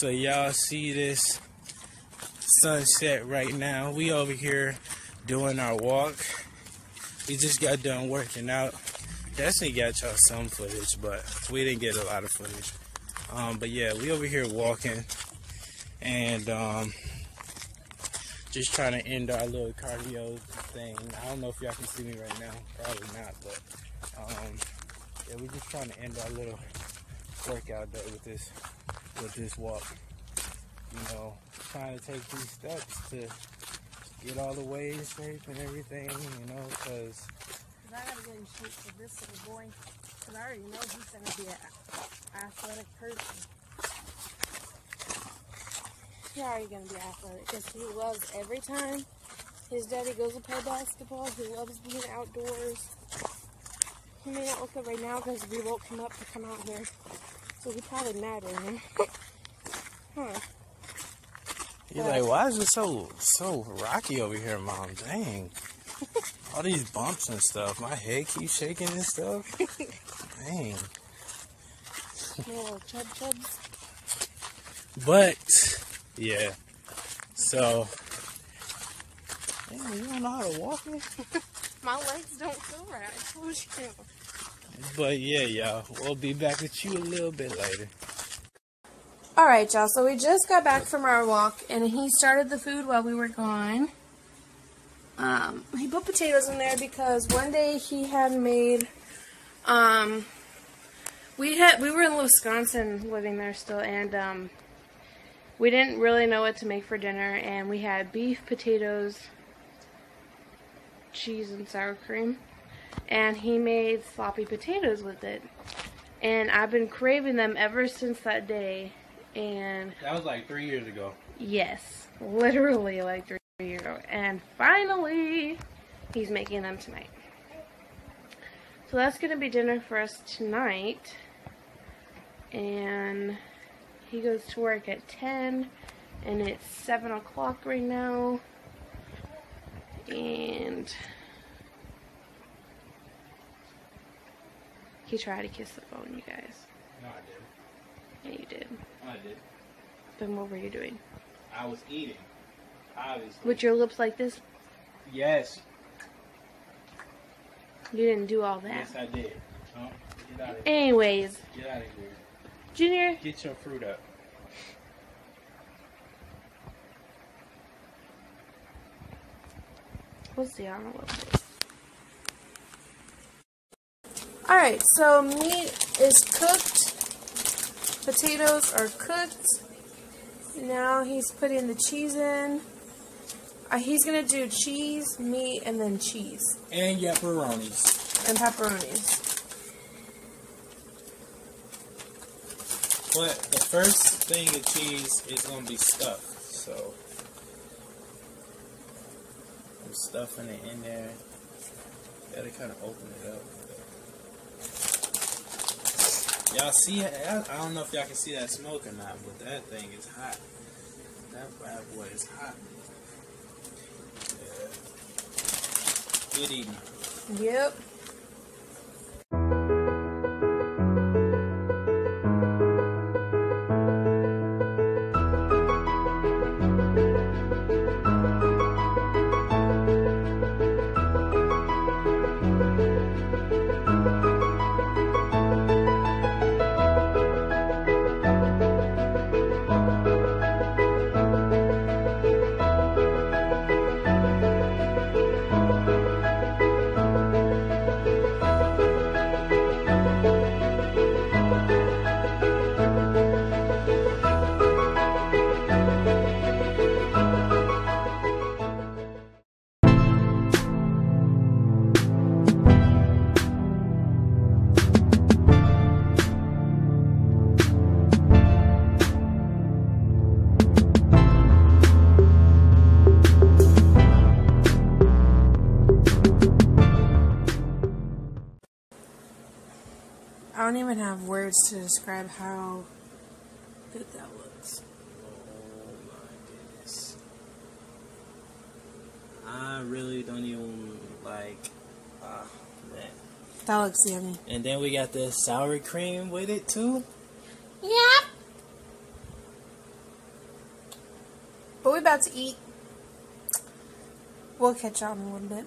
So y'all see this sunset right now. We over here doing our walk. We just got done working out. Definitely got y'all some footage, but we didn't get a lot of footage. Um, but yeah, we over here walking and um, just trying to end our little cardio thing. I don't know if y'all can see me right now. Probably not, but um, yeah, we're just trying to end our little workout day with this with this walk. You know, trying to take these steps to get all the way in shape and everything. You know, because I gotta get in shape for this little boy. Cause I already know he's gonna be an athletic person. He's already gonna be athletic because he loves every time his daddy goes to play basketball. He loves being outdoors. He may not look it right now because we woke him up to come out here. So he probably mad at him. huh. you're like, why is it so so rocky over here, mom? Dang. All these bumps and stuff. My head keeps shaking and stuff. Dang. Little chub chubs. But yeah. So Dang, you don't know how to walk? My legs don't feel right. I told you. But yeah, y'all. We'll be back with you a little bit later. All right, y'all. So we just got back from our walk, and he started the food while we were gone. Um, he put potatoes in there because one day he had made. Um, we had we were in Wisconsin, living there still, and um, we didn't really know what to make for dinner, and we had beef, potatoes, cheese, and sour cream, and he made sloppy potatoes with it, and I've been craving them ever since that day, and That was like three years ago. Yes, literally like three years ago. And finally, he's making them tonight. So that's going to be dinner for us tonight. And he goes to work at 10, and it's 7 o'clock right now. And he tried to kiss the phone, you guys. No, I did. Yeah, you did. I did. Then what were you doing? I was eating. Obviously. With your lips like this? Yes. You didn't do all that. Yes, I did. Oh, get out of here. Anyways, Get out of here. Junior, Get your fruit up. let's see. I don't know what it is. Alright, so meat is cooked. Potatoes are cooked. Now he's putting the cheese in. Uh, he's gonna do cheese, meat, and then cheese And pepperonis. and pepperonis. But the first thing of cheese is gonna be stuffed. So I'm stuffing it in there. Gotta kind of open it up. Y'all see? I, don't know if y'all can see that smoke or not, but that thing is hot. That bad boy is hot. Yeah. Good evening. Yep. Don't even have words to describe how good that looks. Oh my goodness. I really don't even like. Ah, man. That looks yummy. And then we got the sour cream with it too. Yep. But we're about to eat. We'll catch y'all in a little bit.